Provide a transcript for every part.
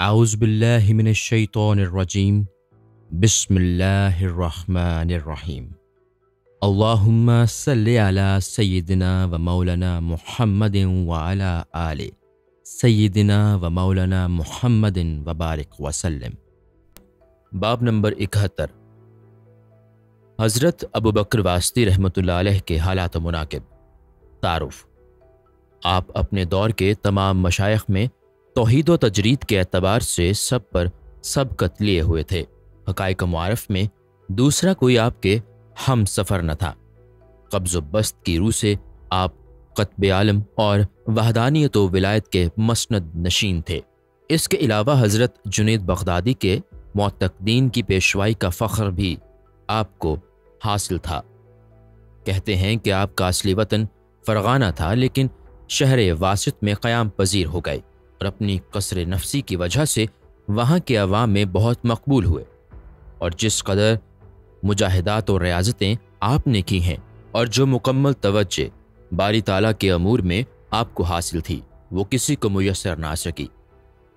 आउज़बिल्लिमिनशैतरजीम बिस्मिल्लाहिर्रहमानिर्रहीम अल्लाहुम्मा सल्लि अला सय्यिदिना व मौलाना मुहम्मदिन व अला आले सय्यिदिना व मौलाना मुहम्मदिन व बारिक वसल्लम बाब नंबर इकहत्तर. हज़रत अबू बकर वास्ती अलैह के हालात मुनाकिब. तारुफ़. आप अपने दौर के तमाम मशाइख में तोहद व तजरीद के अतबार से सब पर सबकत लिए हुए थे। हकाइक मुआरफ में दूसरा कोई आपके हम सफ़र न था। कब्ज़ बस्त की रूह से आप कतब आलम और वहदानियत व विलायत के मसनद नशीन थे। इसके अलावा हज़रत जुनेद बगदादी के मतदीन की पेशवाई का फ़ख्र भी आपको हासिल था। कहते हैं कि आपका असली वतन फ़रगाना था, लेकिन शहर वासित में क़याम पजीर हो गए। और अपनी कसर नफसी की वजह से वहाँ के अवाम में बहुत मकबूल हुए और जिस कदर मुजाहिदात और रियाजतें आपने की हैं और जो मुकम्मल तवज्जे बारी ताला के अमूर में आपको हासिल थी, वो किसी को मुयसर ना सकी।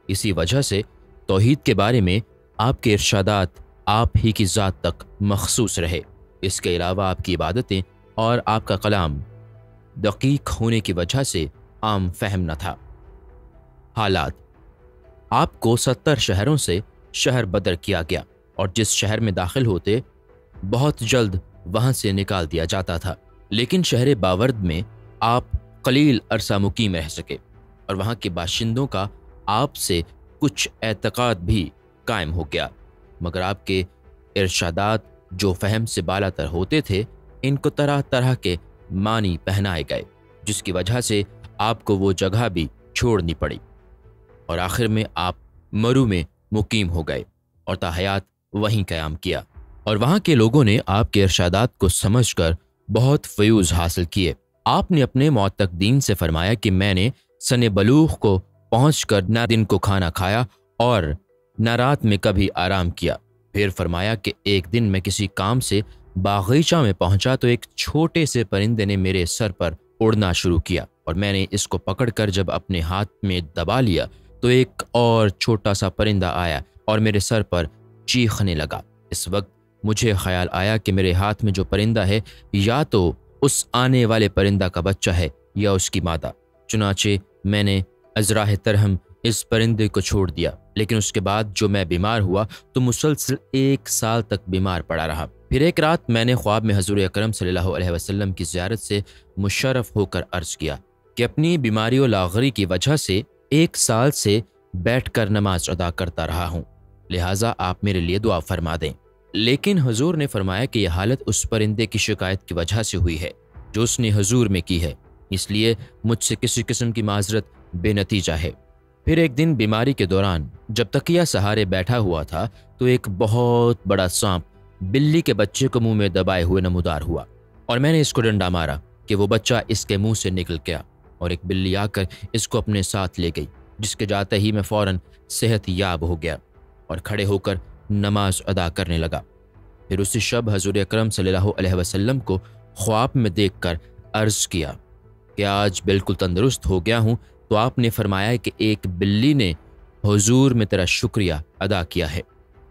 इसी वजह से तोहीद के बारे में आपके इर्शादात आप ही की ज़ात तक मखसूस रहे। इसके अलावा आपकी इबादतें और आपका कलाम दकीक होने की वजह से आम फहम न था। हालात। आपको सत्तर शहरों से शहर बदर किया गया और जिस शहर में दाखिल होते, बहुत जल्द वहाँ से निकाल दिया जाता था। लेकिन शहर बावर्द में आप कलील अरसा मुकीम रह सके और वहाँ के बाशिंदों का आपसे कुछ एतकाद भी कायम हो गया। मगर आपके इर्शादात जो फहम से बालातर होते थे, इनको तरह तरह के मानी पहनाए गए, जिसकी वजह से आपको वो जगह भी छोड़नी पड़ी। और आखिर में आप मरु में मुकीम हो गए और ताहयात वहीं क्याम किया। और वहाँ के लोगों ने आपके इर्शादात को समझकर बहुत फ्यूज़ हासिल किए। आपने अपने दीन से फरमाया कि मैंने सन बलूख को पहुँच कर न दिन को खाना खाया और न रात में कभी आराम किया। फिर फरमाया कि एक दिन मैं किसी काम से बागीचा में पहुँचा तो एक छोटे से परिंदे ने मेरे सर पर उड़ना शुरू किया और मैंने इसको पकड़कर जब अपने हाथ में दबा लिया तो एक और छोटा सा परिंदा आया और मेरे सर पर चीखने लगा। इस वक्त मुझे ख्याल आया कि मेरे हाथ में जो परिंदा है, या तो उस आने वाले परिंदा का बच्चा है या उसकी मादा चुनाचे मैंने अजराह तरहम इस परिंदे को छोड़ दिया, लेकिन उसके बाद जो मैं बीमार हुआ तो मुसलसल एक साल तक बीमार पड़ा रहा। फिर एक रात मैंने ख्वाब में हजूर अक्रम वसल्लम की ज्यारत से मुशरफ होकर अर्ज़ किया कि अपनी बीमारी लागरी की वजह से एक साल से बैठकर नमाज़ अदा करता रहा हूँ। लिहाजा आप मेरे लिए दुआ फरमा दें। लेकिन हजूर ने फरमाया कि यह हालत उस परिंदे की शिकायत की वजह से हुई है, जो उसने हजूर में की है। इसलिए मुझसे किसी किस्म की माजरत बेनतीजा है। फिर एक दिन बीमारी के दौरान, जब तकिया सहारे बैठा हुआ था तो एक बहुत बड़ा सांप बिल्ली के बच्चे को मुँह में दबाए हुए नमूदार हुआ और मैंने इसको डंडा मारा कि वो बच्चा इसके मुँह से निकल गया। और एक बिल्ली आकर इसको अपने साथ ले गई, जिसके जाते ही मैं फ़ौरन सेहत याब हो गया और खड़े होकर नमाज़ अदा करने लगा। फिर उसी शब हजूर अक्रम वसल्लम को ख्वाब में देख कर अर्ज़ किया कि आज बिल्कुल तंदुरुस्त हो गया हूँ तो आपने फरमाया कि एक बिल्ली ने हजूर में तेरा शुक्रिया अदा किया है।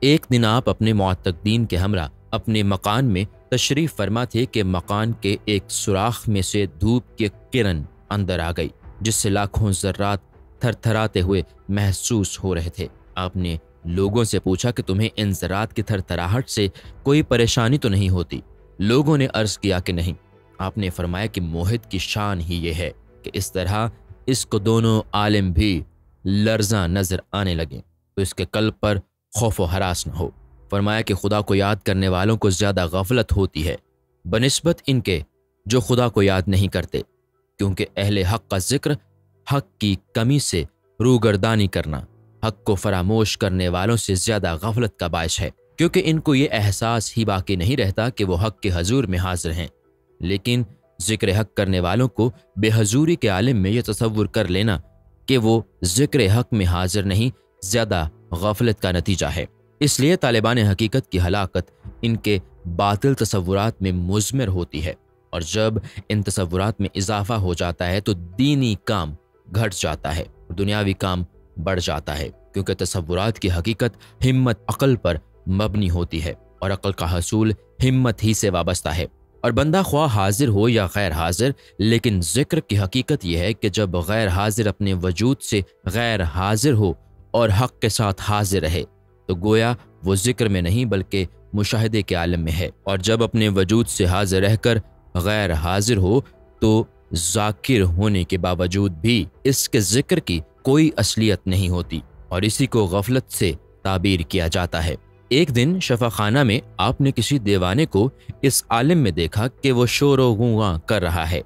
एक दिन आप अपने मतदीन के हमरा अपने मकान में तशरीफ़ फरमा थे कि मकान के एक सुराख में से धूप के किरण अंदर आ गई, जिससे लाखों जर्रात थरथराते हुए महसूस हो रहे थे। आपने लोगों से पूछा कि तुम्हें इन जरात की थरथराहट से कोई परेशानी तो नहीं होती? लोगों ने अर्ज़ किया कि नहीं। आपने फरमाया कि मोहित की शान ही ये है कि इस तरह इसको दोनों आलिम भी लर्जा नज़र आने लगे तो इसके कल्ब पर खौफ व हरास न हो। फरमाया कि खुदा को याद करने वालों को ज़्यादा गफलत होती है। बनस्बत इनके जो खुदा को याद नहीं करते क्योंकि अहले हक का ज़िक्र हक की कमी से रूगरदानी करना, हक को फरामोश करने वालों से ज़्यादा गफलत का बायश है, क्योंकि इनको ये एहसास ही बाकी नहीं रहता कि वो हक के हजूर में हाजिर हैं। लेकिन ज़िक्र हक करने वालों को बेहजूरी के आलम में यह तस्वुर कर लेना कि वो ज़िक्र हक में हाजिर नहीं, ज़्यादा गफलत का नतीजा है। इसलिए तालिबान हकीकत की हलाकत इनके बातिल तस्वुरात में मुजमर होती है। और जब इन तस्वुरात में इजाफा हो जाता है तो दीनी काम घट जाता है, दुनियावी काम बढ़ जाता है, क्योंकि तस्वुरात की हकीकत हिम्मत, अकल पर मबनी होती है और अकल का हसूल हिम्मत ही से वाबस्ता है। और बंदा ख्वा हाजिर हो या गैर हाजिर, लेकिन ज़िक्र की हकीकत यह है कि जब गैर हाजिर अपने वजूद से गैर हाजिर हो और हक के साथ हाजिर रहे तो गोया वो ज़िक्र में नहीं, बल्कि मुशाहदे के आलम में है। और जब अपने वजूद से हाजिर रहकर गैर हाजिर हो तो जाकिर होने के बावजूद भी इसके ज़िक्र की कोई असलियत नहीं होती और इसी को गफलत से ताबीर किया जाता है। एक दिन शफा खाना में आपने किसी देवाने को इस आलम में देखा कि वो शोर गुआ कर रहा है।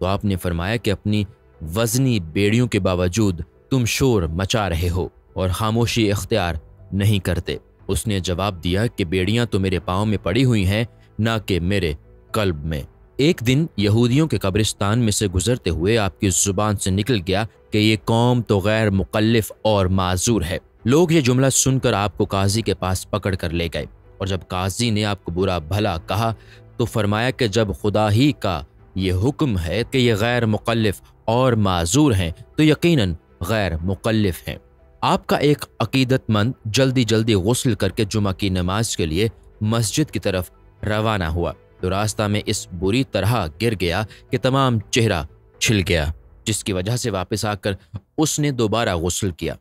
तो आपने फरमाया कि अपनी वजनी बेड़ियों के बावजूद तुम शोर मचा रहे हो और खामोशी इख्तियार नहीं करते। उसने जवाब दिया कि बेड़ियाँ तो मेरे पाँव में पड़ी हुई हैं, ना कि मेरे कल्ब में। एक दिन यहूदियों के कब्रिस्तान में से गुजरते हुए आपकी ज़ुबान से निकल गया कि ये कौम तो गैर मुकल्लिफ और माजूर है। लोग ये जुमला सुनकर आपको काजी के पास पकड़ कर ले गए और जब काजी ने आपको बुरा भला कहा तो फरमाया कि जब खुदा ही का ये हुक्म है कि ये गैर मुकल्लिफ और माजूर हैं तो यकीनन गैर मुकल्लिफ हैं। आपका एक अकीदतमंद जल्दी जल्दी गसल करके जुमा की नमाज़ के लिए मस्जिद की तरफ़ रवाना हुआ। तो रास्ता में इस बुरी तरह गिर गया कि तमाम चेहरा छिल गया, जिसकी वजह से वापस आकर उसने दोबारा गसल किया।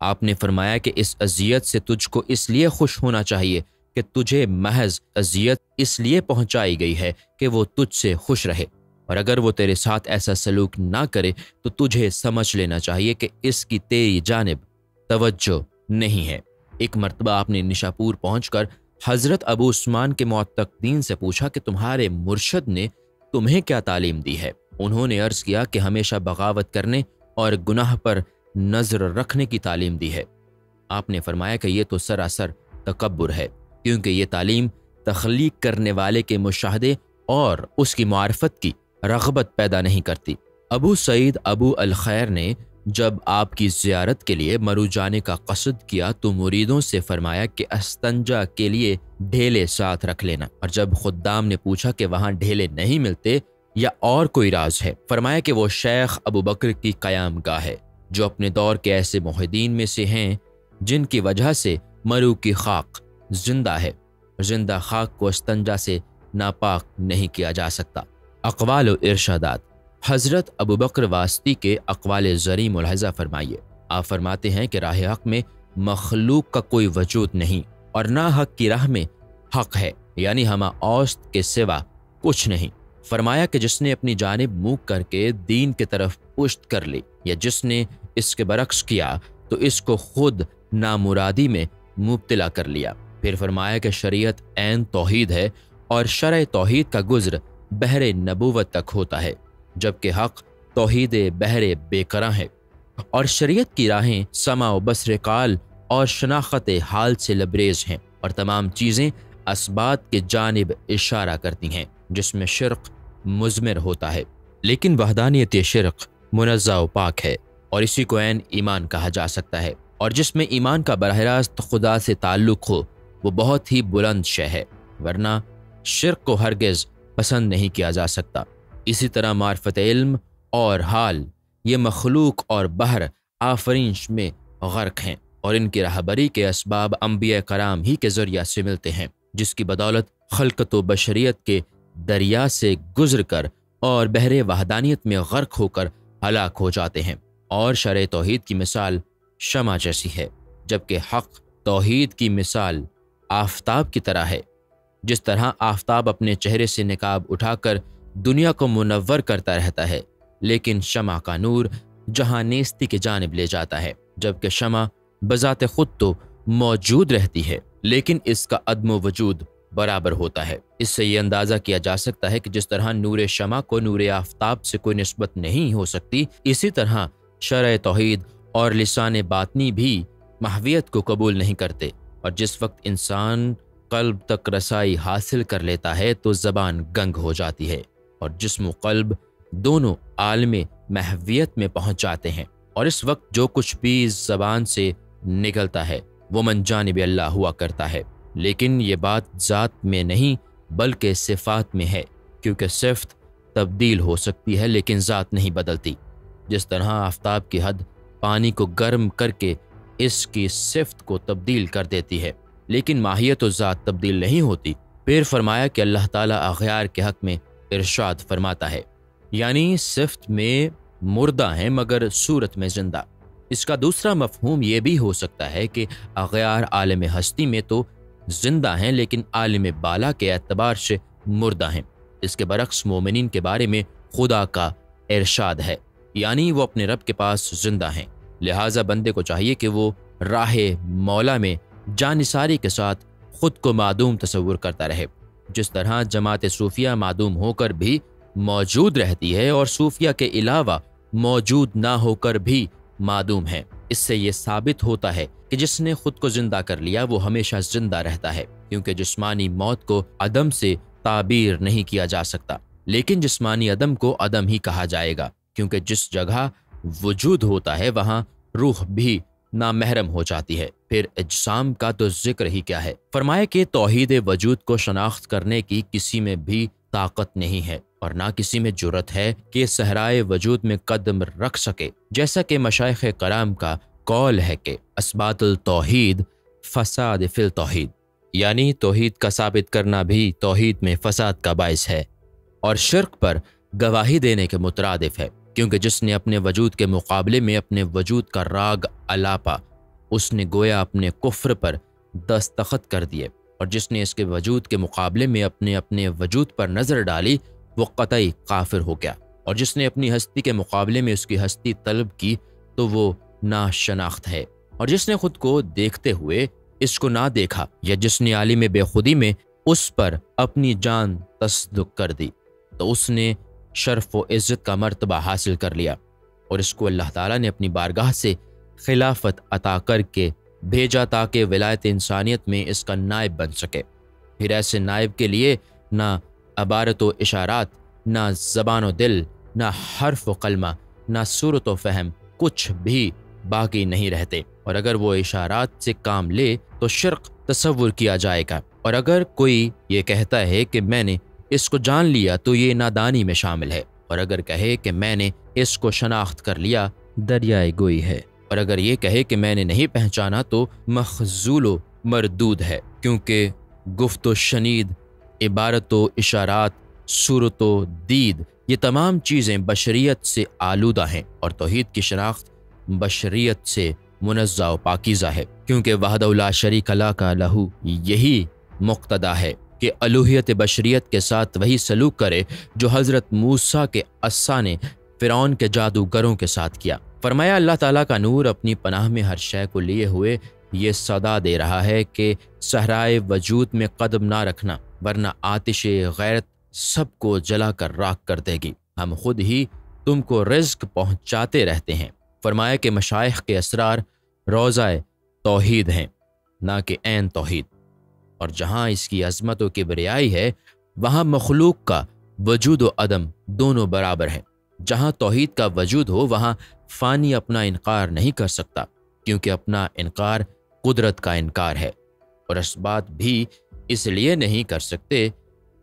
आपने फरमाया कि इस अजियत से तुझको इसलिए खुश होना चाहिए कि तुझे महज अजियत इसलिए पहुंचाई गई है कि वो तुझसे खुश रहे। और अगर वो तेरे साथ ऐसा सलूक ना करे तो तुझे समझ लेना चाहिए कि इसकी तेरी जानब तवज्जो नहीं है। एक मरतबा आपने निशापुर पहुंचकर हज़रत अबू उस्मान के मुतदीन से पूछा कि तुम्हारे मुर्शद ने तुम्हें क्या तालीम दी है? उन्होंने अर्ज़ किया कि हमेशा बगावत करने और गुनाह पर नज़र रखने की तालीम दी है। आपने फरमाया कि यह तो सरासर तकबर है, क्योंकि ये तालीम तख्लीक करने वाले के मुशाहदे और उसकी मार्फत की रगबत पैदा नहीं करती। अबू सईद अबू अल खैर ने जब आपकी जियारत के लिए मरु जाने का कसद किया तो मुरीदों से फरमाया कि अस्तंजा के लिए ढेले साथ रख लेना। और जब खुदाम ने पूछा कि वहाँ ढेले नहीं मिलते या और कोई राज है, फरमाया कि वो शेख अबू बकर की कयाम गाह है, जो अपने दौर के ऐसे मुहिदीन में से हैं, जिनकी वजह से मरु की खाक ज़िंदा है। ज़िंदा खाक को अस्तंजा से नापाक नहीं किया जा सकता। अकवाल इर्शादात हज़रत अबू बकर वास्ती के अकवाल ज़री मुलाजा फरमाइए। आप फरमाते हैं कि राह हक में मखलूक का कोई वजूद नहीं और ना हक की राह में हक है, यानी हम औस्त के सिवा कुछ नहीं। फरमाया कि जिसने अपनी जानब मुँह करके दीन की तरफ़ पुश्त कर ली या जिसने इसके बरक्स किया तो इसको खुद नामुरादी में मुबतला कर लिया। फिर फरमाया कि शरीयत एन तोहीद है और शर तोहीद का गुज्र बहर नबूवत तक होता है। जबकि हक, तोहीद, बहरे, बेकरा है। और शरीयत की राहें समा बसर काल और शनाख्त हाल से लबरेज हैं और तमाम चीज़ें इसबात के जानब इशारा करती हैं, जिसमें शिरक मुजमर होता है। लेकिन वहदानियत शिरक मुनज़ा पाक है और इसी को एन ईमान कहा जा सकता है। और जिसमें ईमान का बरह रास्त खुदा से ताल्लुक़ हो, वो बहुत ही बुलंद शय है, वरना शिरक को हरगज़ पसंद नहीं किया जा सकता। इसी तरह मार्फत इल्म और हाल, ये मखलूक और बहर आफरीश में गर्क हैं और इनकी रहबरी के इसबाब अम्बिया कराम ही के ज़रिया से मिलते हैं, जिसकी बदौलत खलकत बशरीत के दरिया से गुजर कर और बहरे वहदानियत में गर्क होकर हलाक हो जाते हैं और शर तोहद की मिसाल शमा जैसी है, जबकि हक तोहद की मिसाल आफ्ताब की तरह है। जिस तरह आफ्ताब अपने चेहरे से निकाब उठाकर दुनिया को मुनवर करता रहता है, लेकिन शमा का नूर जहाँ नेस्ती की जानब ले जाता है, जबकि शमा बजात खुद तो मौजूद रहती है, लेकिन इसका अदम वजूद बराबर होता है। इससे ये अंदाज़ा किया जा सकता है कि जिस तरह नूर शमा को नूर आफ्ताब से कोई नस्बत नहीं हो सकती, इसी तरह शर तोहद और लिसान बातनी भी महवियत को कबूल नहीं करते। और जिस वक्त इंसान कल्ब तक रसाई हासिल कर लेता है तो ज़बान गंग हो जाती है। और जिसम कल्ब दोनों आलम महवियत में पहुँच जाते हैं और इस वक्त जो कुछ भी इस जबान से निकलता है, वो मन जानब अल्लाह हुआ करता है। लेकिन ये बात ज़ात में नहीं, बल्कि सिफात में है, क्योंकि सिफ्त तब्दील हो सकती है, लेकिन ज़ात नहीं बदलती। जिस तरह आफ्ताब की हद पानी को गर्म करके इसकी सिफ्त को तब्दील कर देती है, लेकिन माहियत ज़ात तब्दील नहीं होती। फिर फरमाया कि अल्लाह ताला अखयार के हक में इरशाद फरमाता है, यानी सिफ्त में मुर्दा है मगर सूरत में ज़िंदा। इसका दूसरा मफहूम ये भी हो सकता है कि अगयार आलम हस्ती में तो ज़िंदा हैं, लेकिन आलम बाला के एतबार से मुर्दा हैं। इसके बरक्स मोमिन के बारे में खुदा का इरशाद है, यानी वो अपने रब के पास ज़िंदा हैं। लिहाजा बंदे को चाहिए कि वो राह मौला में जानिसारी के साथ खुद को मादूम तस्वुर करता रहे। जिस तरह जमात सूफिया मादूम होकर भी मौजूद रहती है और सूफिया के अलावा मौजूद ना होकर भी मादूम है। इससे ये साबित होता है कि जिसने खुद को ज़िंदा कर लिया, वो हमेशा ज़िंदा रहता है, क्योंकि जिस्मानी मौत को अदम से ताबीर नहीं किया जा सकता। लेकिन जिस्मानी अदम को अदम ही कहा जाएगा, क्योंकि जिस जगह वजूद होता है, वहाँ रूह भी नामहरम हो जाती है। फिर इजसाम का तो ज़िक्र ही क्या है? फरमाए कि तोहहीद वजूद को शनाख्त करने की किसी में भी ताकत नहीं है और ना किसी में ज़रूरत है कि सहराए वजूद में कदम रख सके। जैसा कि मशाइ कराम का कौल है कि इसबातुल तोहीद फसाद फिल तोहीद, यानी तोहीद का साबित करना भी तोहीद में फसाद का बायस है और शिरक पर गवाही देने के मुतरदफ है। क्योंकि जिसने अपने वजूद के मुकाबले में अपने वजूद का राग अलापा, उसने गोया अपने कुफ्र पर दस्तखत कर दिए और जिसने इसके वजूद के मुकाबले में अपने अपने वजूद पर नज़र डाली, वो कतई काफिर हो गया और जिसने अपनी हस्ती के मुकाबले में उसकी हस्ती तलब की तो वो ना शनाख्त है। और जिसने खुद को देखते हुए इसको ना देखा या जिसने आलिम बेखुदी में उस पर अपनी जान तस्दुक कर दी तो उसने शर्फ व इज़्ज़त का मर्तबा हासिल कर लिया और इसको अल्लाह ताला ने अपनी बारगाह से खिलाफत अता करके भेजा ताकि विलायत इंसानियत में इसका नायब बन सके। फिर ऐसे नायब के लिए ना अबारत व इशारात, ना ज़बान दिल, ना हर्फ व कलमा, ना सूरत व फ़हम कुछ भी बाकी नहीं रहते। और अगर वो इशारात से काम ले तो शिरक तस्वुर किया जाएगा। और अगर कोई ये कहता है कि मैंने इसको जान लिया तो ये नादानी में शामिल है। और अगर कहे कि मैंने इसको शनाख्त कर लिया दरियाए गोई है। और अगर ये कहे कि मैंने नहीं पहचाना तो मखजूल मरदूद है, क्योंकि गुफ्त शनीद, इबारत इशारात, सूरत दीद, ये तमाम चीज़ें बशरीत से आलूदा हैं। और तोहद की शनाख्त बशरीत से मुनज़ा पाकिज़ा है, क्योंकि वहदउल्ला शरीक अला का लहू यही मुक्तदा है। कि अलूहियत बशरीत के साथ वही सलूक करे जो हज़रत मूसा के अस्सा ने फ़िरौन के जादूगरों के साथ किया। फरमाया, अल्लाह ताला का नूर अपनी पनाह में हर शय को लिए हुए ये सदा दे रहा है कि सहराए वजूद में कदम ना रखना, वरना आतिश गैरत सबको जला कर राख कर देगी। हम खुद ही तुमको रिज्क पहुंचाते रहते हैं। फरमाया कि मशाइ के असरार रोज़ाए तोहीद हैं, ना कि एन तोहीद। और जहाँ इसकी अजमत की बरियाई है, वहाँ मखलूक का वजूद व अदम दोनों बराबर हैं। जहाँ तोहद का वजूद हो, वहाँ फ़ानी अपना इनकार नहीं कर सकता, क्योंकि अपना इनकार कुदरत का इनकार है। और इसबात भी इसलिए नहीं कर सकते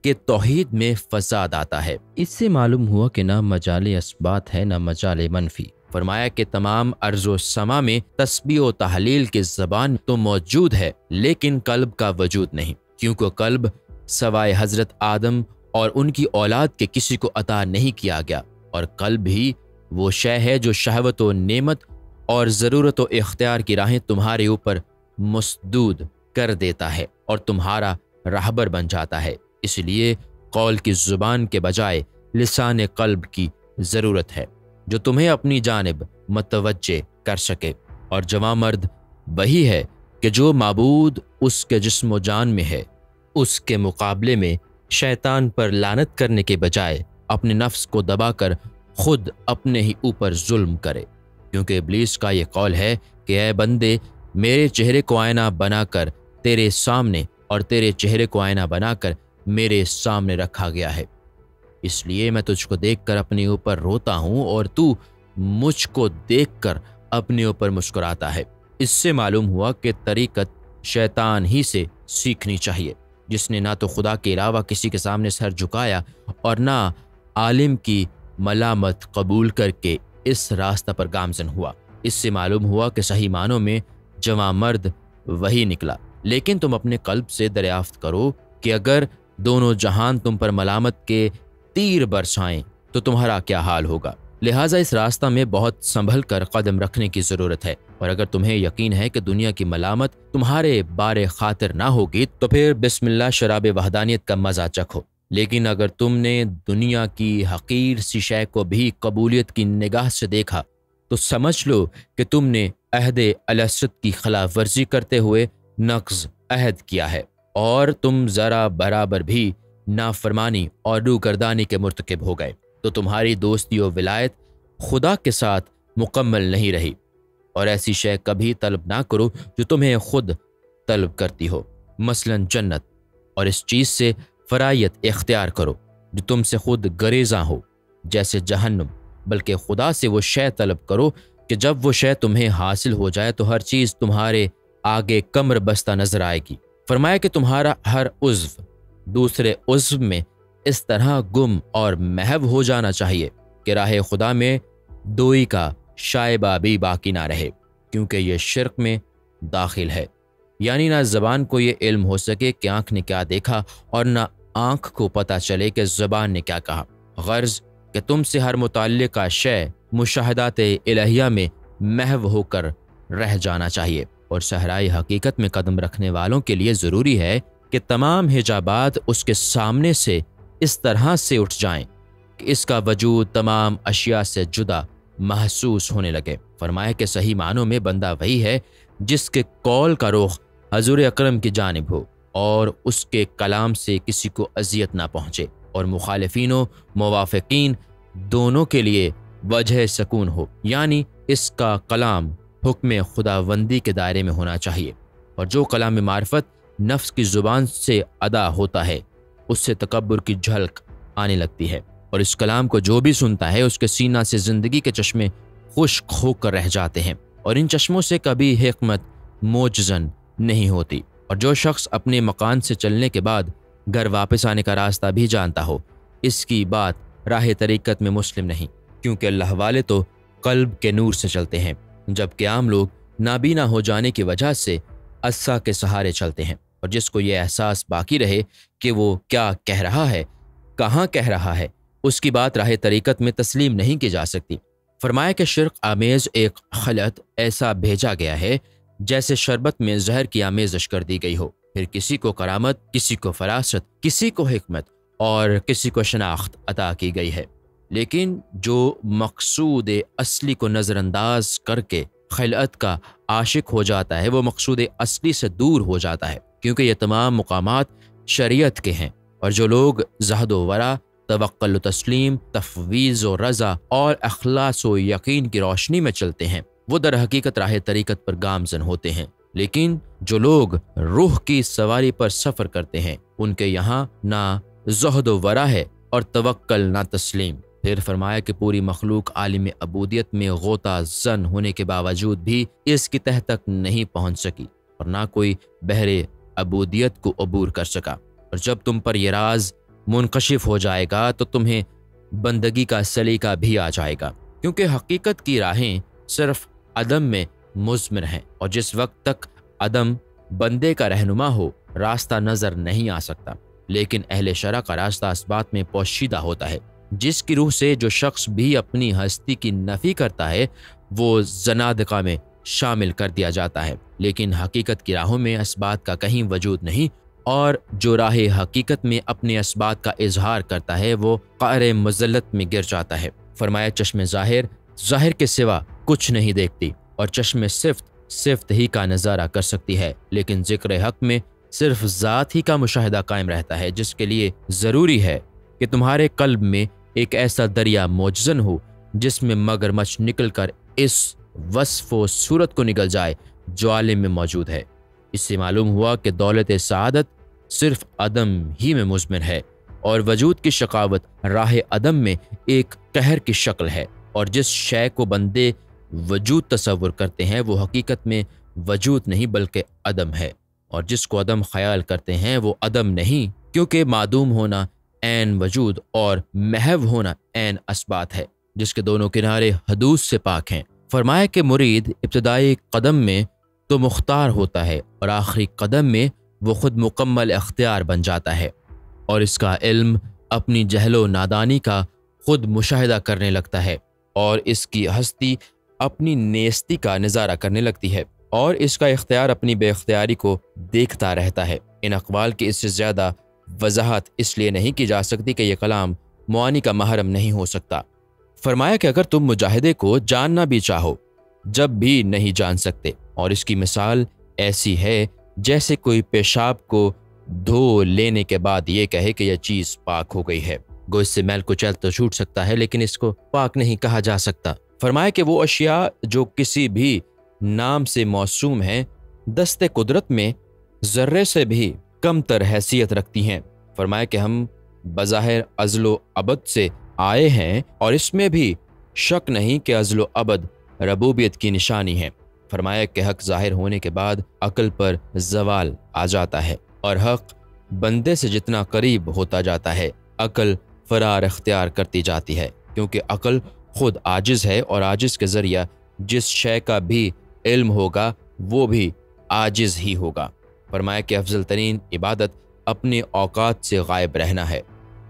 कि तोहद में फसाद आता है। इससे मालूम हुआ कि ना मजाल इसबात है, ना मजाल मनफी। फरमाया कि तमाम अर्जो समा में तस्बी व तहलील की जबान तो मौजूद है, लेकिन कल्ब का वजूद नहीं, क्योंकि कल्ब सवाए हज़रत आदम और उनकी औलाद के किसी को अता नहीं किया गया, और कल्ब ही वो शय है जो शहवत व नेमत और ज़रूरत व इख्तियार की राहें तुम्हारे ऊपर मसदूद कर देता है और तुम्हारा राहबर बन जाता है। इसलिए कौल की ज़ुबान के बजाय लिसान कल्ब की ज़रूरत है। जो तुम्हें अपनी जानब मतवजे कर सके। और जवा मर्द वही है कि जो मबूद उसके जिसम जान में है, उसके मुकाबले में शैतान पर लानत करने के बजाय अपने नफ्स को दबाकर खुद अपने ही ऊपर जुल्म करे। क्योंकि इबलीस का ये कौल है कि ए बंदे, मेरे चेहरे को आयना बनाकर तेरे सामने और तेरे चेहरे को आयना बनाकर मेरे सामने रखा गया है। इसलिए मैं तुझको देखकर अपने ऊपर रोता हूँ और तू मुझको देखकर अपने ऊपर मुस्कुराता है। इससे मालूम हुआ कि तरीकत शैतान ही से सीखनी चाहिए, जिसने ना तो खुदा के अलावा किसी के सामने सर झुकाया और ना आलिम की मलामत कबूल करके इस रास्ता पर गामजन हुआ। इससे मालूम हुआ कि सही मानों में जवा मर्द वही निकला। लेकिन तुम अपने कल्ब से दरियाफ्त करो कि अगर दोनों जहान तुम पर मलामत के तीर बरसाएँ तो तुम्हारा क्या हाल होगा? लिहाजा इस रास्ता में बहुत संभल कर कदम रखने की ज़रूरत है। और अगर तुम्हें यकीन है कि दुनिया की मलामत तुम्हारे बारे खातिर ना होगी तो फिर बिस्मिल्लाह शराब वहदानियत का मज़ा चखो। लेकिन अगर तुमने दुनिया की हकीर सी शय को भी कबूलियत की निगाह से देखा तो समझ लो कि तुमने अहद अलसद की खिलाफ वर्जी करते हुए नक्ज अहद किया है। और तुम ज़रा बराबर भी नाफरमानी और रूगरदानी के मुरतकब हो गए। तो तुम्हारी दोस्ती और विलायत खुदा के साथ मुकम्मल नहीं रही। और ऐसी शय कभी तलब ना करो जो तुम्हें खुद तलब करती हो। मसलन जन्नत। और इस चीज़ से फ़राइत इख्तियार करो जो तुमसे खुद गरेजा हो। जैसे जहन्नुम। बल्कि खुदा से वो शय तलब करो कि जब वो शय तुम्हें हासिल हो जाए तो हर चीज़ तुम्हारे आगे कमर बस्ता नज़र आएगी। फरमाया कि तुम्हारा हर उज्व दूसरे उज्व में इस तरह गुम और महव हो जाना चाहिए कि राह खुदा में दोई का शायबा भी बाकी ना रहे, क्योंकि ये शिरक में दाखिल है। यानी ना जबान को ये इल्म हो सके कि आँख ने क्या देखा और ना आँख को पता चले कि जबान ने क्या कहा। गर्ज कि तुमसे हर मुतल का शय मुशाहदात इलहिया में महव होकर रह जाना चाहिए और सहराई हकीकत में कदम रखने वालों के लिए ज़रूरी है कि तमाम हिजाबात उसके सामने से इस तरह से उठ जाएँ कि इसका वजूद तमाम अशिया से जुदा महसूस होने लगे। फरमाया कि सही मानों में बंदा वही है जिसके कौल का रुख हजूर अक्रम की जानब हो और उसके कलाम से किसी को अजियत ना पहुँचे और मुखालफिनों मवाफ़िन दोनों के लिए वजह सकून हो। यानी इसका कलाम हुक्म खुदाबंदी के दायरे में होना चाहिए। और जो कलाम मार्फत नफ्स की ज़ुबान से अदा होता है, उससे तकबर की झलक आने लगती है। और इस कलाम को जो भी सुनता है, उसके सीना से ज़िंदगी के चश्मे खुश्क होकर रह जाते हैं। और इन चश्मों से कभी हमत मोजन नहीं होती। और जो शख्स अपने मकान से चलने के बाद घर वापस आने का रास्ता भी जानता हो, इसकी बात राह तरीक़त में मुस्लिम नहीं, क्योंकि अल्लाह वाले तो कल्ब के नूर से चलते हैं, जबकि आम लोग नाबीना हो जाने की वजह से अस्सा के सहारे चलते हैं। और जिसको ये एहसास बाकी रहे कि वो क्या कह रहा है, कहाँ कह रहा है, उसकी बात राह तरीक़त में तस्लीम नहीं की जा सकती। फरमाया कि शिरक आमेज़ एक खलत ऐसा भेजा गया है, जैसे शरबत में जहर की आमेजश कर दी गई हो। फिर किसी को करामत, किसी को फरासत, किसी को हमत और किसी को शनाख्त अता की गई है। लेकिन जो मकसूद असली को नज़रअंदाज करके खलत का आशिक हो जाता है, वो मकसूद असली से दूर हो जाता है। क्योंकि ये तमाम मकाम शरीयत के हैं और जो लोग जहद वरा तवक्ल तस्लीम, तफवीज़ व रज़ा और अखलास व यकीन की रोशनी में चलते हैं, वो दर हकीकत राह तरीक़त पर गामजन होते हैं। लेकिन जो लोग रूह की सवारी पर सफ़र करते हैं, उनके यहाँ ना जहद वरा है और तवक्ल ना तस्लीम। फिर फरमाया कि पूरी मखलूक आलिम अबूदियत में गोता जन होने के बावजूद भी इसकी तह तक नहीं पहुँच सकी और ना कोई बहरे अबूदियत को अबूर कर सका। और जब तुम पर यह राज मुनकशिफ हो जाएगा तो तुम्हें बंदगी का सलीका भी आ जाएगा, क्योंकि हकीकत की राहें सिर्फ़ अदम में मुजमर हैं, और जिस वक्त तक अदम बंदे का रहनुमा हो, रास्ता नज़र नहीं आ सकता। लेकिन अहल शरा का रास्ता इस बात में पोशीदा होता है, जिसकी रूह से जो शख्स भी अपनी हस्ती की नफ़ी करता है, वो जनादका में शामिल कर दिया जाता है। लेकिन हकीकत की राहों में इसबात का कहीं वजूद नहीं और जो राह हकीकत में अपने इसबात का इजहार करता है, वो कार मजलत में गिर जाता है। फरमाया, चश्मे ज़ाहिर ज़ाहिर के सिवा कुछ नहीं देखती और चश्मे सिफ्त सिफ्त ही का नज़ारा कर सकती है। लेकिन ज़िक्र हक में सिर्फ़ ज़ात ही का मुशाहिदा कायम रहता है, जिसके लिए ज़रूरी है कि तुम्हारे कल्ब में एक ऐसा दरिया मोजन हो, जिसमें मगरमच्छ निकल कर इस वसफ़ व सूरत को निकल जाए, जो आलिम में मौजूद है। इससे मालूम हुआ कि दौलत सआदत सिर्फ़ अदम ही में मुजमिन है, और वजूद की शकावत राह अदम में एक कहर की शक्ल है, और जिस शय को बंदे वजूद तस्वुर करते हैं, वो हकीकत में वजूद नहीं बल्कि अदम है, और जिसको अदम ख्याल करते हैं, वो अदम नहीं, क्योंकि मादूम होना एन वजूद और महव होना एन असबात है, जिसके दोनों किनारे हदूस से पाक हैं। फरमाया कि मुरीद इब्तदाई कदम में तो मुख्तार होता है और आखिरी कदम में वो खुद मुकम्मल अख्तियार बन जाता है और इसका इल्म अपनी जहलो नादानी का खुद मुशाहिदा करने लगता है और इसकी हस्ती अपनी नेस्ती का नज़ारा करने लगती है और इसका इख्तियार अपनी बेख्तियारी को देखता रहता है। इन अकवाल की इससे ज़्यादा वजाहत इसलिए नहीं की जा सकती कि यह कलाम मुआनी का महरम नहीं हो सकता। फरमाया कि अगर तुम मुजाहिदे को जानना भी चाहो, जब भी नहीं जान सकते। और इसकी मिसाल ऐसी है, जैसे कोई पेशाब को धो लेने के बाद ये कहे कि यह चीज़ पाक हो गई है। गो, इससे मैल को चल तो छूट सकता है, लेकिन इसको पाक नहीं कहा जा सकता। फरमाया कि वो अशिया जो किसी भी नाम से मौसूम हैं, दस्ते कुदरत में जर्रे से भी कम तर हैसियत रखती हैं। फरमाया कि हम बज़ाहिर अजलो अबद से आए हैं और इसमें भी शक नहीं कि अजलो अबद रबूबियत की निशानी है। फरमाया कि हक ज़ाहिर होने के बाद अकल पर जवाल आ जाता है और हक बंदे से जितना करीब होता जाता है, अकल फरार अख्तियार करती जाती है, क्योंकि अकल खुद आजिज है और आजिज के ज़रिया जिस शय का भी इल्म होगा, वो भी आजिज ही होगा। फरमाया कि अफजल तरीन, इबादत अपने औकात से गायब रहना है।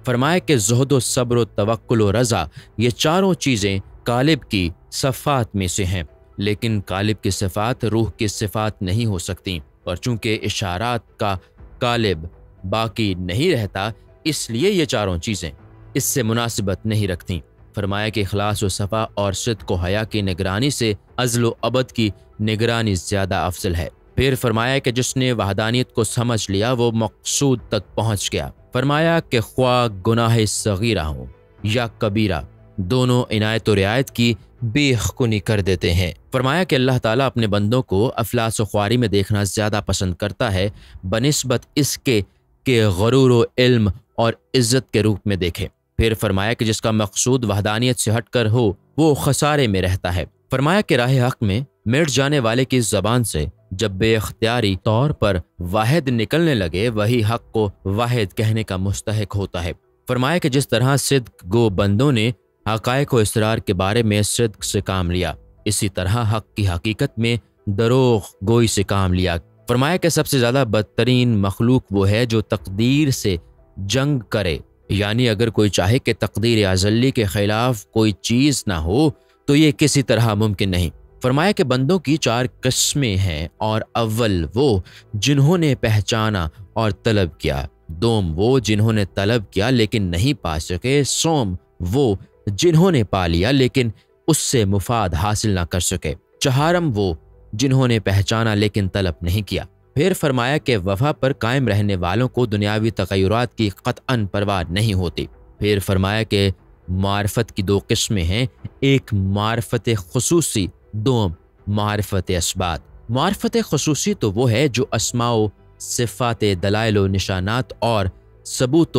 फरमाया कि जहद सब्र तवक्ल रज़ा, ये चारों चीज़ें कालिब की सफ़ात में से हैं, लेकिन कालिब की सिफ़ात रूह की सिफ़ात नहीं हो सकती, और चूँकि इशारात का कालिब बाकी नहीं रहता, इसलिए ये चारों चीज़ें इससे मुनासिबत नहीं रखती। फरमाया कि अखलास व सफ़ा और सिद को हया की निगरानी से अजल अबद की निगरानी ज़्यादा अफजल है। फिर फरमाया कि जिसने वहदानियत को समझ लिया, वो मकसूद तक पहुँच गया। फरमाया कि ख्वा गुनाह सगीरा हो या कबीरा, दोनों इनायत रियायत की बेखुनी कर देते हैं। फरमाया कि अल्लाह ताला अपने बंदों को अफलास ख्वारी में देखना ज़्यादा पसंद करता है, बनस्बत इसके के गरूर इल्म और इज़्ज़त के रूप में देखे। फिर फरमाया कि जिसका मकसूद वहदानियत से हट कर हो, वो खसारे में रहता है। फरमाया कि राह हक में मिट जाने वाले की जबान से जब बेख्तियारी तौर पर वाहिद निकलने लगे, वही हक को वाहिद कहने का मुस्तक होता है। फरमाया कि जिस तरह सिद्क गो बंदों ने हक़ व इसरार के बारे में सिद्क से काम लिया, इसी तरह हक की हकीकत में दरोग गोई से काम लिया। फरमाया कि सबसे ज़्यादा बदतरीन मखलूक वो है जो तकदीर से जंग करे। यानी अगर कोई चाहे कि तकदीर अजली के ख़िलाफ़ कोई चीज़ ना हो तो ये किसी तरह मुमकिन नहीं। फरमाया कि बंदों की चार कस्में हैं और अव्वल वो जिन्होंने पहचाना और तलब किया। दोम वो जिन्होंने तलब किया लेकिन नहीं पा सके। सोम वो जिन्होंने पा लिया लेकिन उससे मुफाद हासिल ना कर सके। चहारम वो जिन्होंने पहचाना लेकिन तलब नहीं किया। फिर फरमाया कि वफा पर कायम रहने वालों को दुनियावी तगैरत की कतअन परवाह नहीं होती। फिर फरमाया कि मार्फत की दो किस्में हैं। एक मार्फत खसूसी दो मार्फत इसबात मार्फत खसूसी तो वो है जो असमाओ सिफ़ात दलाइल निशानात और सबूत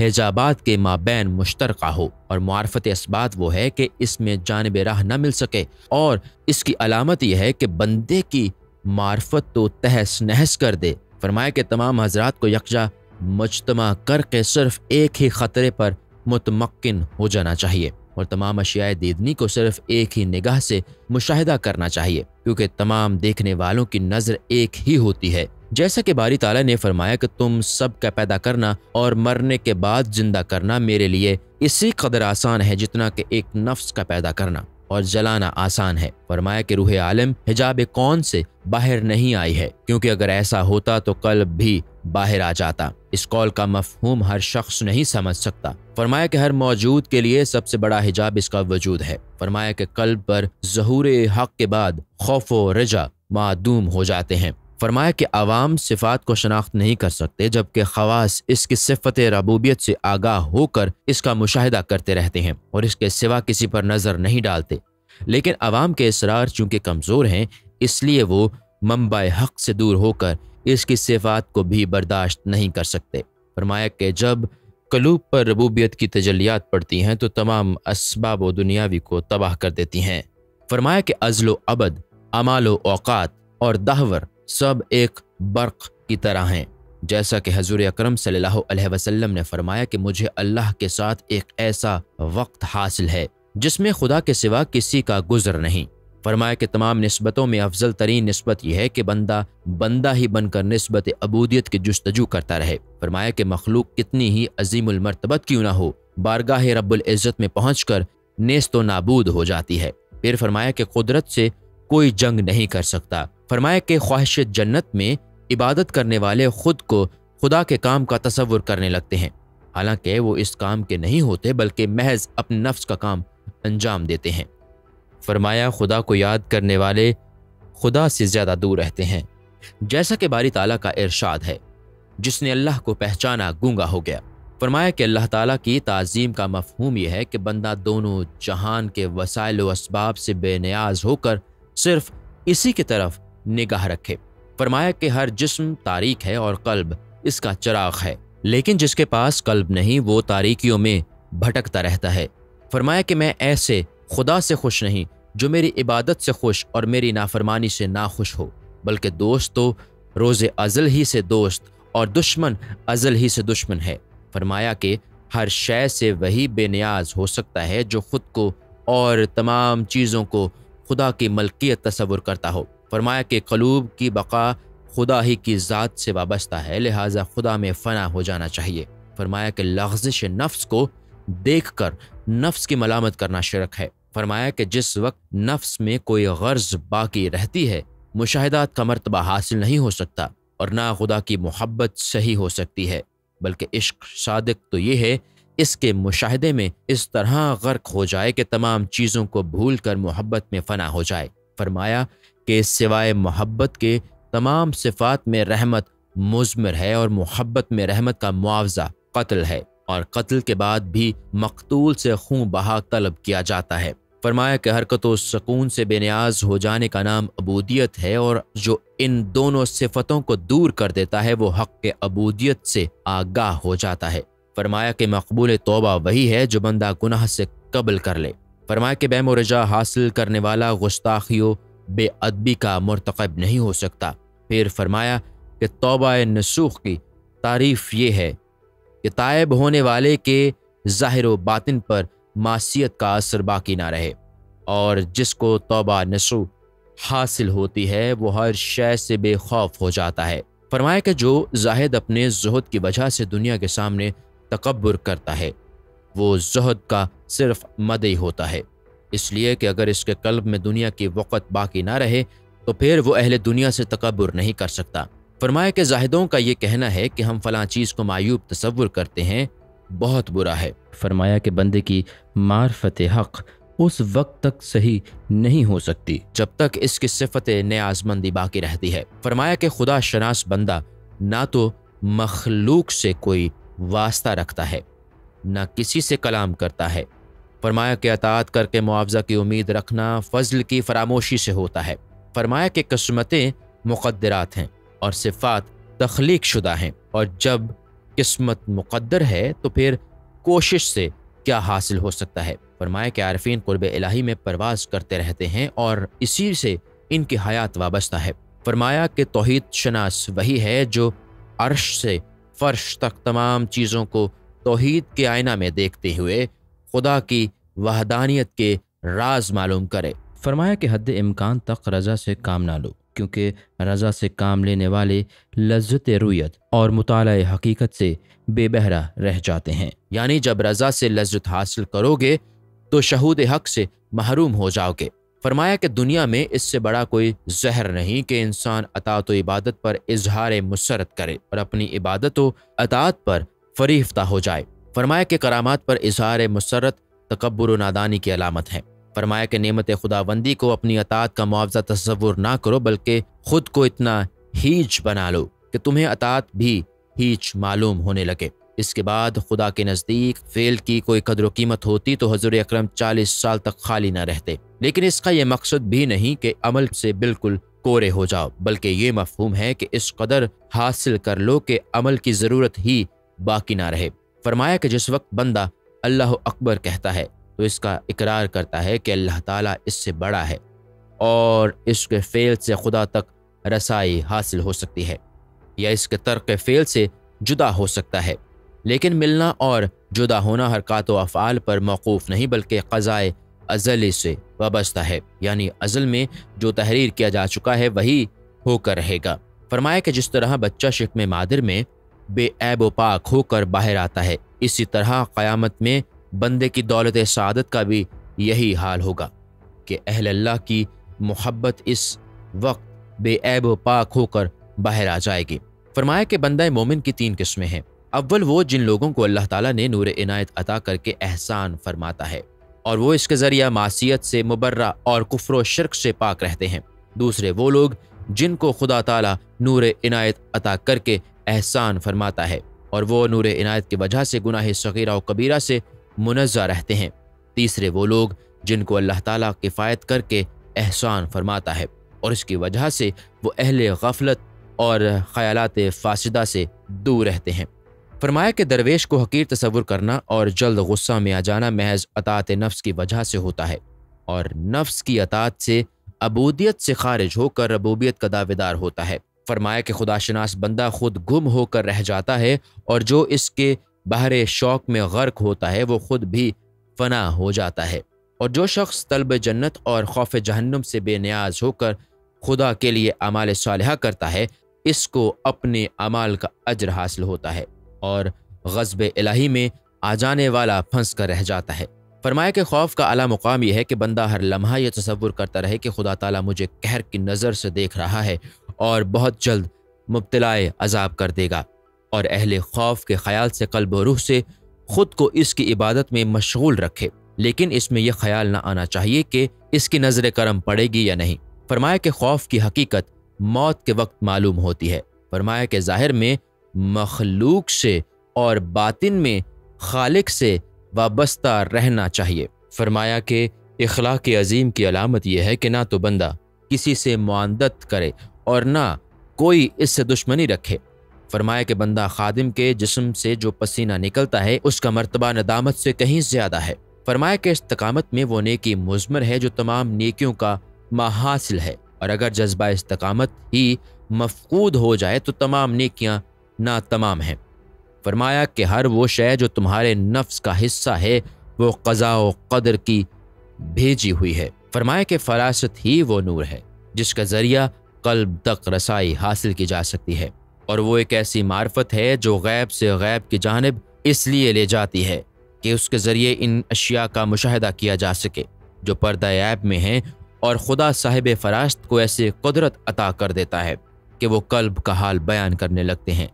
हिजाबात के माबैन मुश्तर हो और मार्फत इसबात वो है कि इसमें जानब राह न मिल सके और इसकी अलामत यह है कि बंदे की मार्फत तो तहस नहस कर दे फरमाया के तमाम हजरात को यकजा मजतमा करके सिर्फ़ एक ही ख़तरे पर मुतमक्न हो जाना चाहिए और तमाम अशियाए दीदनी को सिर्फ़ एक ही निगाह से मुशाहिदा करना चाहिए, क्योंकि तमाम देखने वालों की नज़र एक ही होती है। जैसा कि बारी ताला ने फरमाया कि तुम सब का पैदा करना और मरने के बाद ज़िंदा करना मेरे लिए इसी कदर आसान है जितना कि एक नफ्स का पैदा करना और जलाना आसान है। फरमाया कि रूह आलम, हिजाब कौन से? बाहर नहीं आई है, क्योंकि अगर ऐसा होता तो कल भी बाहर आ जाता। इस कौल का मफहूम हर शख्स नहीं समझ सकता। फरमाया कि हर मौजूद के लिए सबसे बड़ा हिजाब इसका वजूद है। फरमाया कि कल्ब पर जहूर हक के बाद खौफ रजा मादूम हो जाते हैं। फरमाया कि आवाम सिफात को शनाख्त नहीं कर सकते, जबकि खवास इसकी सिफत रबूबियत से आगाह होकर इसका मुशाहिदा करते रहते हैं और इसके सिवा किसी पर नज़र नहीं डालते। लेकिन आवाम के इसरार चूँकि कमज़ोर हैं, इसलिए वो मम्बा हक से दूर होकर इसकी सिफात को भी बर्दाश्त नहीं कर सकते। फरमाया कि जब कलूब पर रबूबियत की तजलियात पड़ती हैं तो तमाम इसबाब दुनियावी को तबाह कर देती हैं। फरमाया कि अजलो अबद, अमाल अवकात और दाहवर सब एक बर्क़ की तरह हैं। जैसा कि हजूर अक्रम वसल्लम ने फरमाया कि मुझे अल्लाह के साथ एक ऐसा वक्त हासिल है, जिसमें खुदा के सिवा किसी का गुजर नहीं। फरमाया कि तमाम नस्बतों में अफजल तरीन नस्बत यह है कि बंदा बंदा ही बनकर नस्बत अबूदियत की जस्तजू करता रहे। फरमाया कि मखलूक कितनी ही अजीमरतबत क्यों ना हो, बारगाह रब्ज़त में पहुँच कर नेस्त नाबूद हो जाती है। फिर फरमाया कि कुदरत से कोई जंग नहीं कर सकता। फरमाया कि ख्वाहिश जन्नत में इबादत करने वाले खुद को खुदा के काम का तस्वुर करने लगते हैं। हालाँकि वो इस काम के नहीं होते, बल्कि महज अपने नफ्स का काम अंजाम देते हैं। फरमाया, खुदा को याद करने वाले खुदा से ज़्यादा दूर रहते हैं। जैसा कि बारी ताला का इरशाद है, जिसने अल्लाह को पहचाना गूँगा हो गया। फरमाया कि अल्लाह ताला की ताज़ीम का मफहूम यह है कि बंदा दोनों जहान के वसाइल इसबाब से बेनियाज होकर सिर्फ़ इसी की तरफ़ निगाह रखे। फरमाया कि हर जिस्म तारीख है और कल्ब इसका चराग है, लेकिन जिसके पास कल्ब नहीं, वो तारीखियों में भटकता रहता है। फरमाया कि मैं ऐसे खुदा से खुश नहीं, जो मेरी इबादत से खुश और मेरी नाफरमानी से नाखुश हो, बल्कि दोस्त तो रोज़ अज़ल ही से दोस्त और दुश्मन अज़ल ही से दुश्मन है। फरमाया कि हर शय से वही बेनियाज हो सकता है जो खुद को और तमाम चीज़ों को खुदा की मलकियत तस्वुर करता हो। फरमाया कि कलूब की बका खुदा ही की ज़ात से वाबस्ता है, लिहाजा खुदा में फ़ना हो जाना चाहिए। फरमाया कि लफ्ज़िश नफ्स को देख कर नफ्स की मलामत करना शिरक है। फरमाया कि जिस वक्त नफ्स में कोई गर्ज बाकी रहती है, मुशाहदात का मरतबा हासिल नहीं हो सकता और ना खुदा की मोहब्बत सही हो सकती है, बल्कि इश्क सादक तो ये है, इसके मुशाहदे में इस तरह गर्क हो जाए कि तमाम चीज़ों को भूल कर मोहब्बत में फ़ना हो जाए। फरमाया कि सिवाय मोहब्बत के तमाम सिफात में रहमत मुजमर है और मोहब्बत में रहमत का मुआवजा कत्ल है और कत्ल के बाद भी मकतूल से खून बहा तलब किया जाता है। फरमाया कि हरकत सुकून से बेनियाज हो जाने का नाम अबूदियत है और जो इन दोनों सिफतों को दूर कर देता है, वो हक के अबूदियत से आगाह हो जाता है। फरमाया कि मकबूल तोबा वही है जो बंदा गुनाह से कबल कर ले। फरमाया कि बेम रजा हासिल करने वाला गुस्ताखियों बेअदबी का मरतकब नहीं हो सकता। फिर फरमाया कि तोबा नसूख की तारीफ़ ये है कि तायब होने वाले के ज़ाहिर बातिन पर मासीत का असर बाकी ना रहे और जिसको तोबा नसू हासिल होती है, वो हर शय से बेखौफ हो जाता है। फरमाया कि जो जाहिद अपने जहद की वजह से दुनिया के सामने तकबर करता है, वो जहद का सिर्फ़ मदई होता है। इसलिए कि अगर इसके कल्ब में दुनिया की वक़्त बाकी ना रहे तो फिर वो अहल दुनिया से तकबर नहीं कर सकता। फरमाया के जाहिदों का ये कहना है कि हम फला चीज़ को मायूब तस्वुर करते हैं बहुत बुरा है। फरमाया कि बंदे की मार्फत हक उस वक्त तक सही नहीं हो सकती, जब तक इसकी सिफत न्याजमंदी बाकी रहती है। फरमाया कि खुदा शनास बंदा ना तो मखलूक से कोई वास्ता रखता है, ना किसी से कलाम करता है। फरमाया के अतात करके मुआवजा की उम्मीद रखना फजल की फरामोशी से होता है। फरमाया के कस्मतें मुकदरात हैं और सिफ़ात तख्लीक शुदा हैं और जब किस्मत मुकद्दर है तो फिर कोशिश से क्या हासिल हो सकता है? फरमाया कि आरफीन कुर्ब इलाही में परवाज करते रहते हैं और इसी से इनकी हयात वाबस्ता है। फरमाया कि तोहद शनास वही है जो अर्श से फ़र्श तक तमाम चीज़ों को तोहद के आयना में देखते हुए खुदा की वहदानियत के राज मालूम करे। फरमाया कि हद इम्कान तक रजा से काम ना लो। क्योंकि रजा से काम लेने वाले लज्जत रुयत और मुताल हकीकत से बेबहरा रह जाते हैं। यानी जब रजा से लज्जत हासिल करोगे तो शहूद हक से महरूम हो जाओगे। फरमाया कि दुनिया में इससे बड़ा कोई जहर नहीं कि इंसान अतात व इबादत पर इजहार मुसरत करे और अपनी इबादत व अतात पर फरीफ्ता हो जाए। फरमाया के करामात पर इजहार मुसरत तकबर नादानी की अलामत है। फरमाया कि नेमत खुदाबंदी को अपनी अतात का मुआवजा तस्वुर ना करो, बल्कि खुद को इतना हीच बना लो कि तुम्हें अतात भी हीच मालूम होने लगे। इसके बाद खुदा के नज़दीक फेल की कोई कदर कीमत होती तो हजूर अक्रम चालीस साल तक खाली ना रहते। लेकिन इसका यह मकसद भी नहीं कि अमल से बिल्कुल कोरे हो जाओ, बल्कि ये मफहूम है कि इस कदर हासिल कर लो कि अमल की ज़रूरत ही बाकी ना रहे। फरमाया कि जिस वक्त बंदा अल्लाह अकबर कहता है तो इसका इकरार करता है कि अल्लाह ताला इससे बड़ा है और इसके फ़ेल से खुदा तक रसाई हासिल हो सकती है या इसके तर्क फ़ेल से जुदा हो सकता है। लेकिन मिलना और जुदा होना हरकत व अफ़ाल पर मौकूफ़ नहीं, बल्कि क़ज़ाए अजल से वाबस्ता है, यानी अजल में जो तहरीर किया जा चुका है वही होकर रहेगा। फरमाया कि जिस तरह बच्चा शिकम मादिर में बेऐब पाक होकर बाहर आता है, इसी तरह क़यामत में बंदे की दौलत सादत का भी यही हाल होगा कि अहल अल्लाह की मोहब्बत इस वक्त बेऐब पाक होकर बाहर आ जाएगी। फरमाया कि बंदा मोमिन की तीन किस्में हैं। अव्वल वो जिन लोगों को अल्लाह ताला ने नूर इनायत अता करके एहसान फरमाता है और वो इसके ज़रिया मासीत से मुबर्रा और कुफर शर्क से पाक रहते हैं। दूसरे वो लोग जिनको खुदा ताला नूर इनायत अता करके एहसान फरमाता है और वो नूर इनायत की वजह से गुनाह सगीरा और कबीरा से मुनज़ा रहते हैं। तीसरे वो लोग, जिनको अल्लाह ताला किफ़ायत करके एहसान फरमाता है, और इसकी वजह से वो अहल गफलत और ख्यालात फासदा से दूर रहते हैं। फरमाया कि दरवेश को हकीर तस्वुर करना और जल्द गुस्सा में आ जाना महज अतात नफ्स की वजह से होता है, और नफ्स की अतात से अबूदियत से खारिज होकर रबूबियत का दावेदार होता है। फरमाया कि खुदाशनास बंदा खुद गुम होकर रह जाता है, और जो इसके बहरे शौक में गर्क होता है, वो खुद भी फना हो जाता है। और जो शख्स तलब जन्नत और खौफ जहन्नुम से बेनियाज होकर खुदा के लिए अमाल सालहा करता है, इसको अपने अमाल का अजर हासिल होता है और गजब इलाही में आ जाने वाला फंस कर रह जाता है। फरमाया के खौफ का अला मुकाम यह है कि बंदा हर लम्हा यह तस्वुर करता रहे कि खुदा ताला मुझे कहर की नज़र से देख रहा है और बहुत जल्द मुबतलाए अजाब कर देगा। और अहल खौफ के ख्याल से कल्ब रूह से खुद को इसकी इबादत में मशगूल रखे। लेकिन इसमें यह ख्याल न आना चाहिए कि इसकी नज़र करम पड़ेगी या नहीं। फरमाया के खौफ की हकीकत मौत के वक्त मालूम होती है। फरमाया के ज़ाहिर में मखलूक से और बातिन में खालिक से वाबस्ता रहना चाहिए। फरमाया कि इखलाक अजीम की अलामत यह है कि ना तो बंदा किसी से मुआदत करे और ना कोई इससे दुश्मनी रखे। फरमाया कि बंदा खादिम के जिसम से जो पसीना निकलता है, उसका मरतबा नदामत से कहीं ज़्यादा है। फरमाया के इस्तकामत में वो नेकी मुजमर है जो तमाम नेकियों का महासिल है। और अगर जज्बा इस्तकामत ही मफकूद हो जाए तो तमाम नेकियाँ ना तमाम हैं। फरमाया कि हर वो शय जो तुम्हारे नफ्स का हिस्सा है, वो कज़ा व कदर की भेजी हुई है। फरमाया कि फरासत ही वो नूर है, जिसका ज़रिया कल्ब तक रसाई हासिल की जा सकती है। और वो एक ऐसी मार्फत है जो गैब से गैब की जानब इसलिए ले जाती है कि उसके ज़रिए इन अशिया का मुशाह किया जा सके, जो पर्दा ऐब में हैं और खुदा साहिब फरास्त को ऐसे कुदरत अता कर देता है कि वो कल्ब का हाल बयान करने लगते हैं।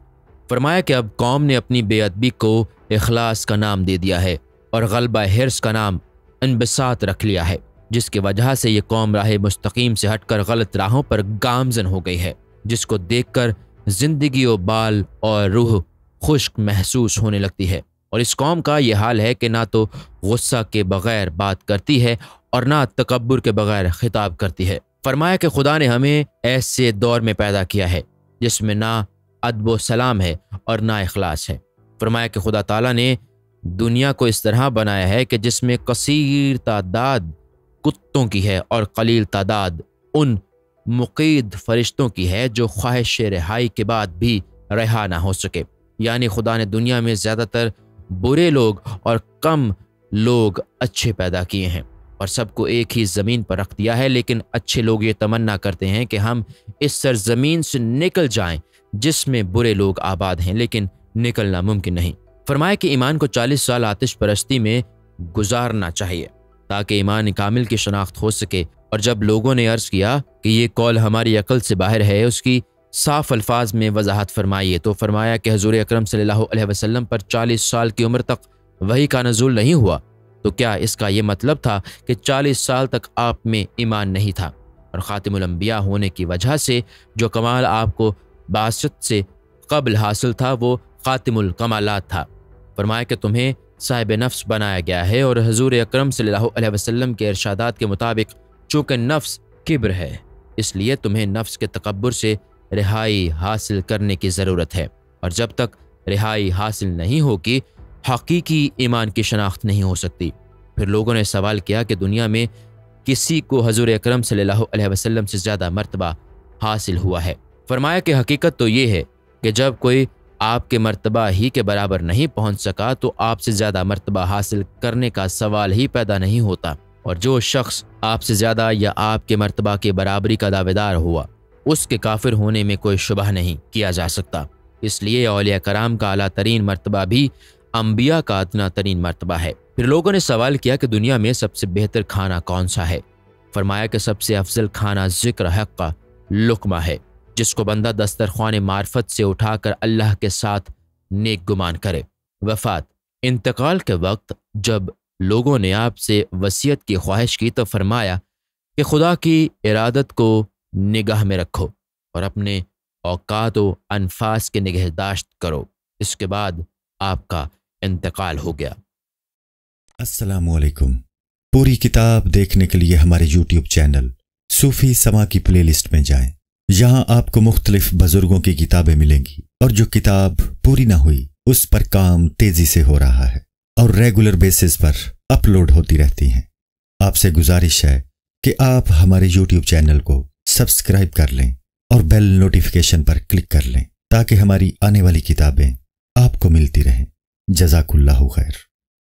फरमाया कि अब कौम ने अपनी बेअदबी को अखलास का नाम दे दिया है और गलबा हिरस का नाम अनबसात रख लिया है, जिसकी वजह से ये कौम राह मुस्तकीम से हटकर गलत राहों पर गामजन हो गई है, जिसको देखकर ज़िंदगी व बाल और रूह खुश्क महसूस होने लगती है। और इस कौम का यह हाल है कि ना तो गुस्सा के बगैर बात करती है और ना तकबर के बगैर खिताब करती है। फरमाया कि खुदा ने हमें ऐसे दौर में पैदा किया है, जिसमें ना अदब सलाम है और ना अखलास है। फरमाया कि खुदा ताला ने दुनिया को इस तरह बनाया है कि जिसमें कसीर तादाद कुत्तों की है और कलील तादाद उन मुकीद फरिश्तों की है जो ख्वाहिश रिहाई के बाद भी रहा ना हो सके। यानी खुदा ने दुनिया में ज़्यादातर बुरे लोग और कम लोग अच्छे पैदा किए हैं और सबको एक ही ज़मीन पर रख दिया है, लेकिन अच्छे लोग ये तमन्ना करते हैं कि हम इस सरजमीन से निकल जाएँ, जिसमें बुरे लोग आबाद हैं, लेकिन निकलना मुमकिन नहीं। फरमाया कि ईमान को 40 साल आतिश परस्ती में गुजारना चाहिए। ताकि ईमान कामिल की शनाख्त हो सके। और जब लोगों ने अर्ज़ किया कि ये कौल हमारी अकल से बाहर है, उसकी साफ़ अल्फाज में वजाहत फरमाइए तो फरमाया कि हजूर अक्रम सल्लल्लाहु पर चालीस साल की उम्र तक वही का नजूल नहीं हुआ। तो क्या इसका ये मतलब था कि चालीस साल तक आप में ईमान नहीं था? और ख़ातिमुलम्बिया होने की वजह से जो कमाल आपको बासत से कबल हासिल था, वो ख़ातिमुल कमालात था। फरमाया कि तुम्हें साहिब नफ्स बनाया गया है और हजूर अक्रम वसल्लम के इर्शादात के मुताबिक चूँकि नफ्स किब्र है, इसलिए तुम्हें नफ्स के तकबर से रिहाई हासिल करने की ज़रूरत है। और जब तक रिहाई हासिल नहीं होगी, हकीकी ईमान की शनाख्त नहीं हो सकती। फिर लोगों ने सवाल किया कि दुनिया में किसी को हजूर अक्रम वसल्लम से ज़्यादा मरतबा हासिल हुआ है। फरमाया कि हकीकत तो ये है कि जब कोई आपके मरतबा ही के बराबर नहीं पहुँच सका तो आपसे ज़्यादा मरतबा हासिल करने का सवाल ही पैदा नहीं होता। और जो शख्स आपसे ज़्यादा या आपके मर्तबा के बराबरी का दावेदार हुआ, उसके काफिर होने में कोई शुबह नहीं किया जा सकता। इसलिए अलिया कराम का अला तरीन मरतबा भी अम्बिया का अदना तरीन मरतबा है। फिर लोगों ने सवाल किया कि दुनिया में सबसे बेहतर खाना कौन सा है? फरमाया कि सबसे अफजल खाना ज़िक्र हक का लुकमा है। जिसको बंदा दस्तरखान मार्फत से उठाकर अल्लाह के साथ नेक गुमान करे। वफात। इंतकाल के वक्त जब लोगों ने आपसे वसीयत की ख्वाहिश की तो फरमाया कि खुदा की इरादत को निगाह में रखो और अपने औकात व अनफास के निगहदाश्त करो। इसके बाद आपका इंतकाल हो गया। असलकुम पूरी किताब देखने के लिए हमारे यूट्यूब चैनल सूफी समा की प्लेलिस्ट में जाएँ। यहाँ आपको मुख्तलिफ़ बुज़ुर्गों की किताबें मिलेंगी और जो किताब पूरी ना हुई, उस पर काम तेज़ी से हो रहा है और रेगुलर बेसिस पर अपलोड होती रहती हैं। आपसे गुजारिश है कि आप हमारे यूट्यूब चैनल को सब्सक्राइब कर लें और बेल नोटिफिकेशन पर क्लिक कर लें ताकि हमारी आने वाली किताबें आपको मिलती रहें। जजाकुल्ला खैर।